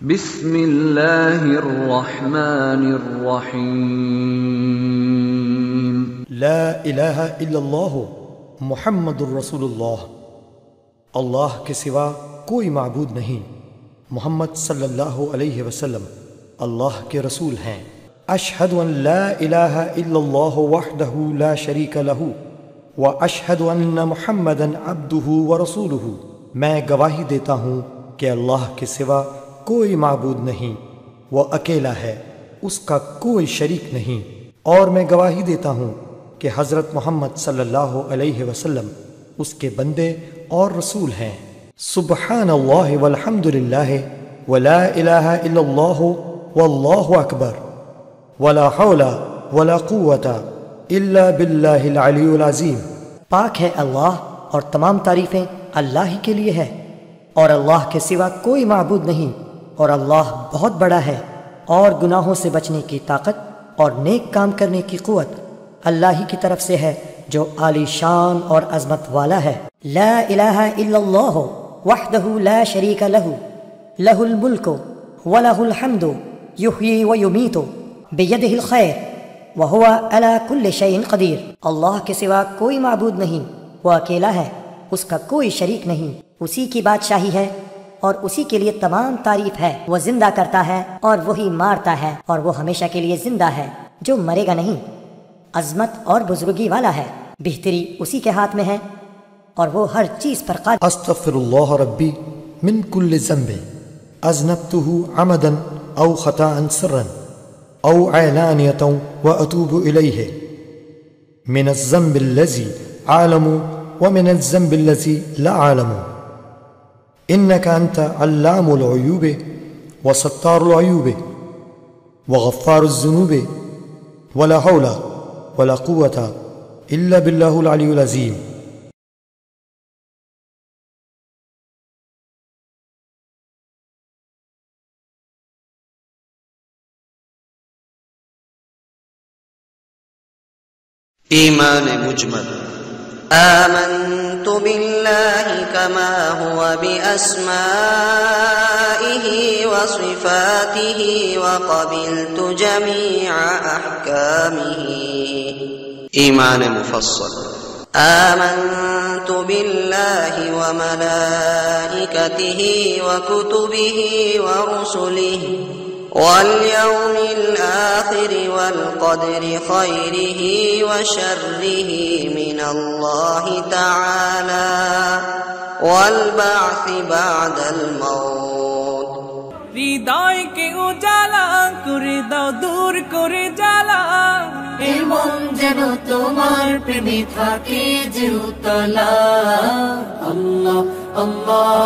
بسم الله الرحمن الرحيم لا इलाहा इल्लल्लाह मुहम्मदुर रसूलुल्लाह अल्लाह के सिवा कोई माबूद नहीं मोहम्मद सल्लल्लाहु अलैहि वसल्लम अल्लाह के रसूल हैं अशहदु अन ला इलाहा इल्लल्लाह वहदहु ला शरीक लहू व अशहदु अन्न मुहम्मदन अब्दुहु व रसूलुहु मैं गवाही देता हूँ कि अल्लाह के सिवा کوئی معبود نہیں۔ وہ اکیلا ہے، اس کا کوئی شریک نہیں۔ اور میں گواہی دیتا ہوں کہ حضرت محمد صلی اللہ علیہ وسلم اس کے بندے اور رسول ہیں۔ سبحان اللہ والحمد للہ ولا الہ الا اللہ واللہ اکبر۔ ولا حول ولا قوة الا باللہ العلی العظیم۔ پاک ہے اللہ اور تمام تعریفیں اللہ ہی کے لیے ہیں۔ اور اللہ کے سوا کوئی معبود نہیں۔ اور اللہ بہت بڑا ہے اور گناہوں سے بچنے کی طاقت اور نیک کام کرنے کی قوت اللہ ہی کی طرف سے ہے، جو عالی شان اور عظمت والا ہے۔ لا الہ الا اللہ وحدہ لا شریک لہ له الملك وله الحمد، یحیی و بیدہ الخیر، وهو على كل شيء قدير۔ اللہ کے سوا کوئی معبود نہیں، وہ اکیلا ہے، اس کا کوئی شریک نہیں۔ اسی کی بادشاہی ہے اور اسی کے لیے تمام تعریف ہے۔ وہ زندہ کرتا ہے اور وہی مارتا ہے اور وہ ہمیشہ کے لیے زندہ ہے، جو مرے گا نہیں۔ عظمت اور بزرگی والا ہے۔ بہتری اسی کے ہاتھ میں ہے اور وہ ہر چیز پر قادر۔ استغفر اللہ ربی من کل ذنب اذنبته عمدا او خطا سرا او عیلانیتا و اتوب الیہ۔ من الزنب اللذی عالم ومن الزنب اللذی لا عالمو إنك أنت علام العيوب وستار العيوب وغفار الذنوب ولا حول ولا قوة إلا بالله العلي العظيم. إيمان مجمل. آمنت بالله كما هو بأسمائه وصفاته وقبلت جميع أحكامه. إيمان مفصل. آمنت بالله وملائكته وكتبه ورسله واليوم الآخر والقدر خيره وشره من الله تعالى. والبعث بعد الموت হৃদয়কে উজালা করে দাও দূর করে জ্বালা এমন যেন তোমার প্রেমে থাকে যে উতলা আল্লাহ আল্লাহ